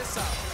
this out.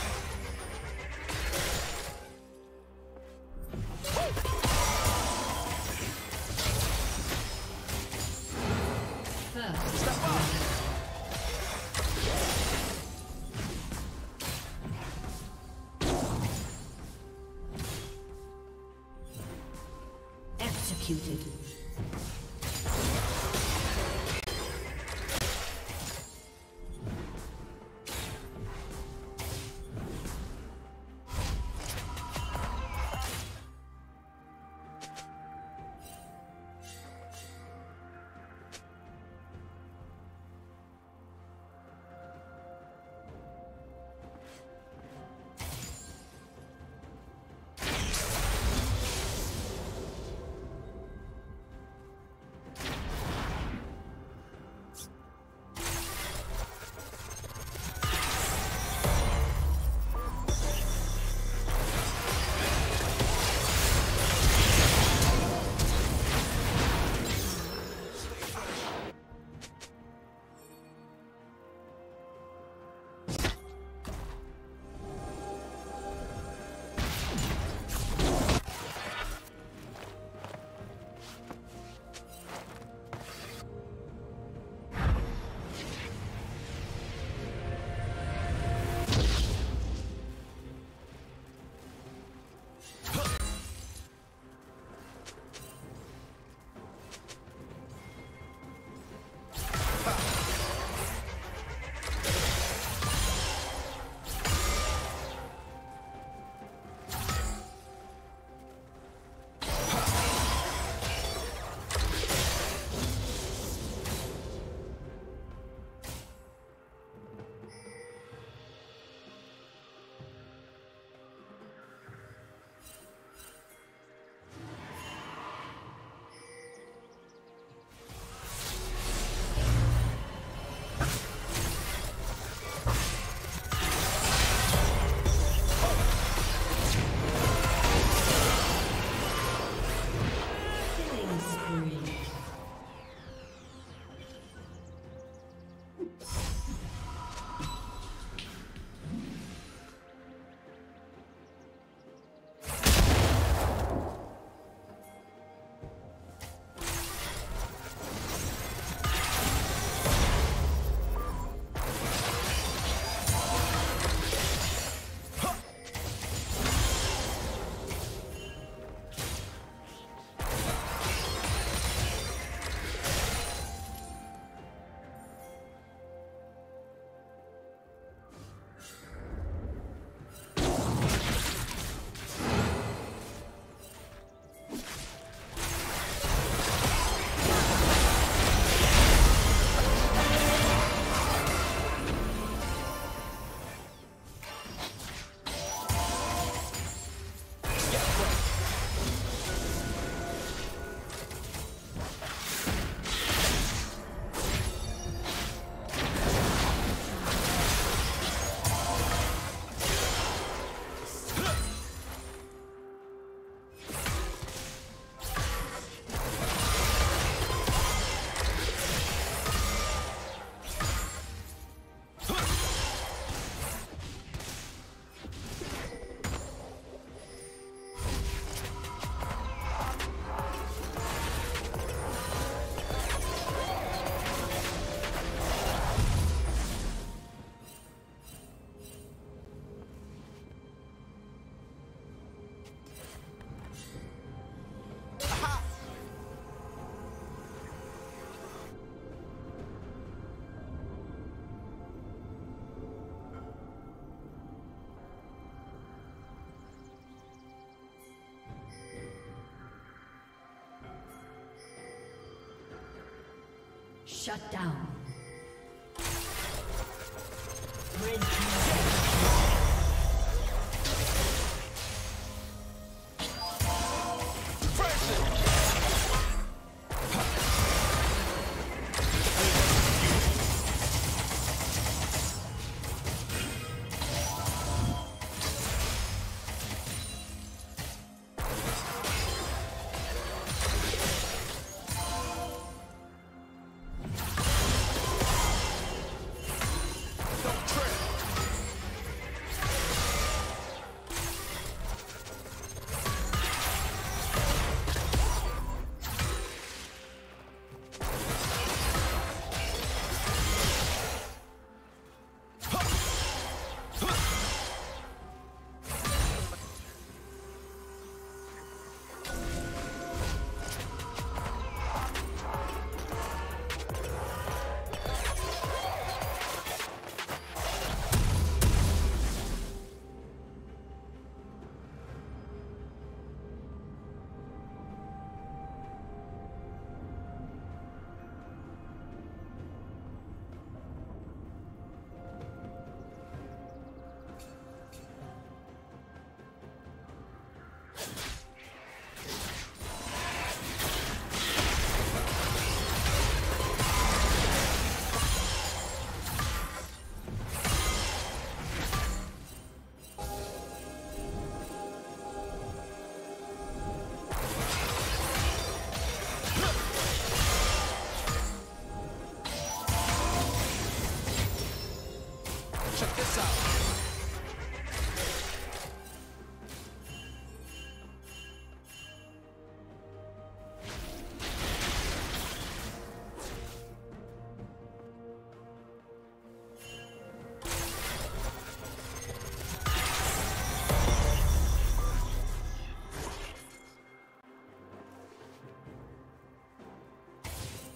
Shut down.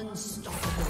Unstoppable.